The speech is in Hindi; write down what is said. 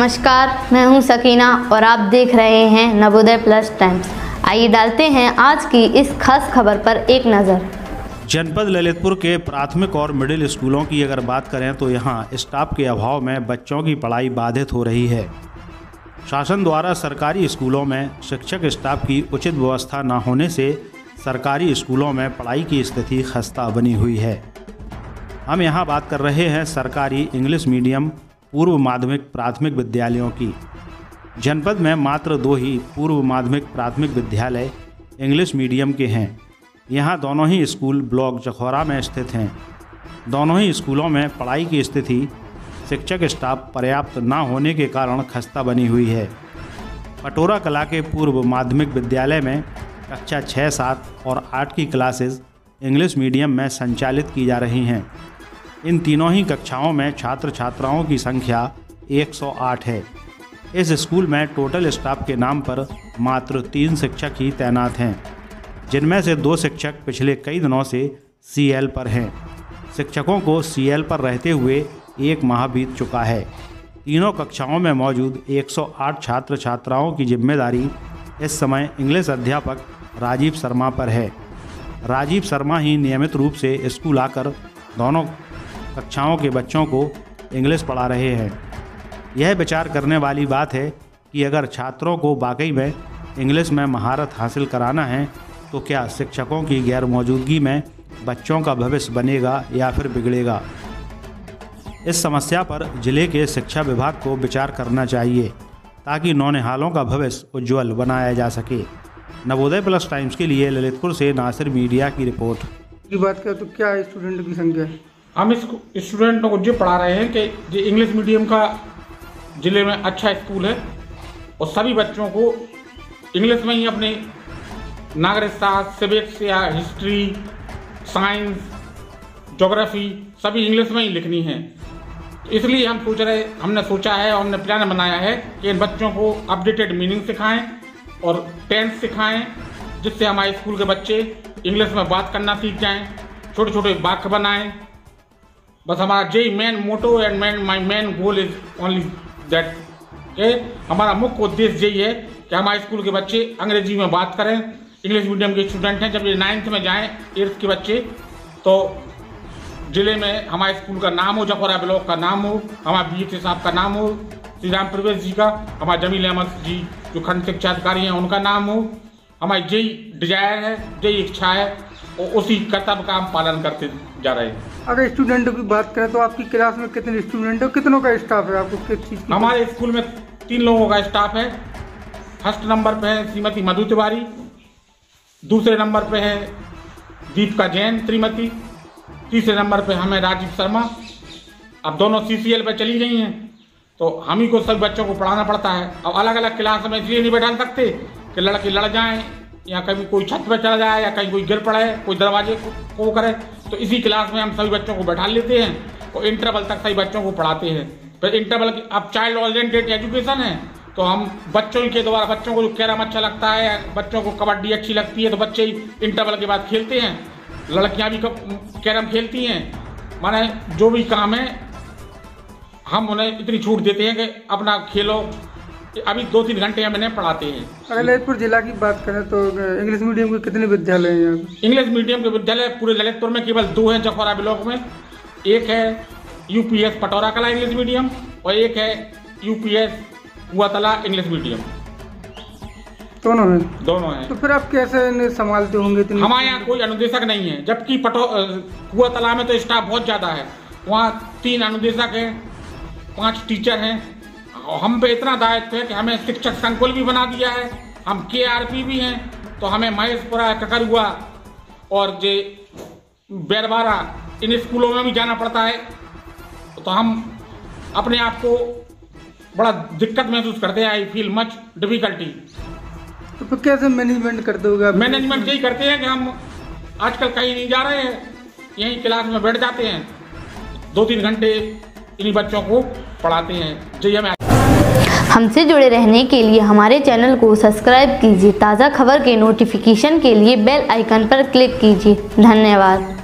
नमस्कार, मैं हूँ सकीना और आप देख रहे हैं नवोदय प्लस टाइम्स आइए डालते हैं आज की इस खास खबर पर एक नज़र। जनपद ललितपुर के प्राथमिक और मिडिल स्कूलों की अगर बात करें तो यहाँ स्टाफ के अभाव में बच्चों की पढ़ाई बाधित हो रही है। शासन द्वारा सरकारी स्कूलों में शिक्षक स्टाफ की उचित व्यवस्था न होने से सरकारी स्कूलों में पढ़ाई की स्थिति खस्ता बनी हुई है। हम यहाँ बात कर रहे हैं सरकारी इंग्लिश मीडियम पूर्व माध्यमिक प्राथमिक विद्यालयों की। जनपद में मात्र दो ही पूर्व माध्यमिक प्राथमिक विद्यालय इंग्लिश मीडियम के हैं। यहाँ दोनों ही स्कूल ब्लॉक जखौरा में स्थित हैं। दोनों ही स्कूलों में पढ़ाई की स्थिति, शिक्षक स्टाफ पर्याप्त न होने के कारण खस्ता बनी हुई है। पटोरा कला के पूर्व माध्यमिक विद्यालय में कक्षा छः सात और आठ की क्लासेस इंग्लिश मीडियम में संचालित की जा रही हैं। इन तीनों ही कक्षाओं में छात्र छात्राओं की संख्या 108 है। इस स्कूल में टोटल स्टाफ के नाम पर मात्र तीन शिक्षक ही तैनात हैं, जिनमें से दो शिक्षक पिछले कई दिनों से सीएल पर हैं। शिक्षकों को सीएल पर रहते हुए एक माह बीत चुका है। तीनों कक्षाओं में मौजूद 108 छात्र छात्राओं की ज़िम्मेदारी इस समय इंग्लिश अध्यापक राजीव शर्मा पर है। राजीव शर्मा ही नियमित रूप से स्कूल आकर दोनों कक्षाओं के बच्चों को इंग्लिश पढ़ा रहे हैं। यह विचार करने वाली बात है कि अगर छात्रों को वाकई में इंग्लिश में महारत हासिल कराना है तो क्या शिक्षकों की गैर मौजूदगी में बच्चों का भविष्य बनेगा या फिर बिगड़ेगा? इस समस्या पर ज़िले के शिक्षा विभाग को विचार करना चाहिए, ताकि नौनिहालों का भविष्य उज्जवल बनाया जा सके। नवोदय प्लस टाइम्स के लिए ललितपुर से नासिर मीडिया की रिपोर्ट। की बात करें तो क्या स्टूडेंट की संख्या है? हम इस स्टूडेंटों को जो पढ़ा रहे हैं कि ये इंग्लिश मीडियम का ज़िले में अच्छा स्कूल है और सभी बच्चों को इंग्लिश में ही अपने नागरिक शास्त्र सिविक्स या हिस्ट्री, साइंस जोग्राफी सभी इंग्लिश में ही लिखनी है। इसलिए हम सोच रहे, हमने सोचा है और हमने प्लान बनाया है कि इन बच्चों को अपडेटेड मीनिंग सिखाएँ और टेंस सिखाएँ, जिससे हमारे स्कूल के बच्चे इंग्लिश में बात करना सीख जाएँ छोटे छोटे वाक्य बनाएँ बस हमारा जे main motto and main my main goal is only that के हमारा मुख्य उद्देश्य यही है कि हमारे स्कूल के बच्चे अंग्रेज़ी में बात करें। इंग्लिश मीडियम के स्टूडेंट हैं। जब ये नाइन्थ में जाएँ एट्थ के बच्चे तो ज़िले में हमारे स्कूल का नाम हो जकोरा ब्लॉक का नाम हो, हमारे बी एच साहब का नाम हो श्री राम प्रवेश जी का, हमारे जमील अहमद जी जो खंड शिक्षा अधिकारी हैं, उनका नाम हो। हमारी जय डिज़ायर है, जय इच्छा है। उसी कर्तव्य का हम पालन करते जा रहे हैं। अगर स्टूडेंटों की बात करें तो आपकी क्लास में कितने स्टूडेंट है कितनों का स्टाफ है? आपको किस चीज़ हमारे स्कूल में तीन लोगों का स्टाफ है। फ़र्स्ट नंबर पे है श्रीमती मधु तिवारी दूसरे नंबर पे है दीपिका जैन श्रीमती तीसरे नंबर पे हमें राजीव शर्मा। अब दोनों सीसीएल पे चली गई हैं तो हम ही को सभी बच्चों को पढ़ाना पड़ता है। अब अलग अलग क्लास में इसलिए नहीं बैठा सकते कि लड़के लड़ जाएँ। या कभी कोई छत पर चला जाए या कहीं कोई गिर पड़े कोई दरवाजे को, करे तो इसी क्लास में हम सभी बच्चों को बैठा लेते हैं और इंटरवल तक सभी बच्चों को पढ़ाते हैं। फिर इंटरवल की अब चाइल्ड ओरिएंटेड एजुकेशन है तो हम बच्चों के द्वारा बच्चों को जो कैरम अच्छा लगता है बच्चों को कबड्डी अच्छी लगती है तो बच्चे इंटरवल के बाद खेलते हैं। लड़कियाँ भी कैरम खेलती हैं। माने जो भी काम है हम उन्हें इतनी छूट देते हैं कि अपना खेलो अभी दो तीन घंटे हम इन्हें पढ़ाते हैं। अगर ललितपुर जिला की बात करें तो इंग्लिश मीडियम के कितने विद्यालय हैं यहाँ इंग्लिश मीडियम के विद्यालय पूरे ललितपुर में केवल दो हैं जखौरा ब्लॉक में। एक है यूपीएस पटौरा कला इंग्लिश मीडियम और एक है यूपीएस कुआतला इंग्लिश मीडियम दोनों हैं? दोनों हैं। तो फिर आप कैसे इन्हें संभालते होंगे इतनी हमारे यहाँ कोई अनुदेशक नहीं है जबकि पटो कुआतला में तो स्टाफ बहुत ज़्यादा है। वहाँ तीन अनुदेशक हैं पाँच टीचर हैं और हम पे इतना दायित्व है कि हमें शिक्षक संकुल भी बना दिया है। हम के आर पी भी हैं तो हमें महेशपुरा ककरुआ और जे बैरबारा इन स्कूलों में भी जाना पड़ता है। तो हम अपने आप को बड़ा दिक्कत महसूस करते हैं आई फील मच डिफिकल्टी तो फिर कैसे मैनेजमेंट करते होगे आप? मैनेजमेंट यही करते हैं कि हम आजकल कहीं नहीं जा रहे हैं यहीं क्लास में बैठ जाते हैं। दो तीन घंटे इन्हीं बच्चों को पढ़ाते हैं। जय मैं हमसे जुड़े रहने के लिए हमारे चैनल को सब्सक्राइब कीजिए। ताज़ा खबर के नोटिफिकेशन के लिए बेल आइकन पर क्लिक कीजिए। धन्यवाद।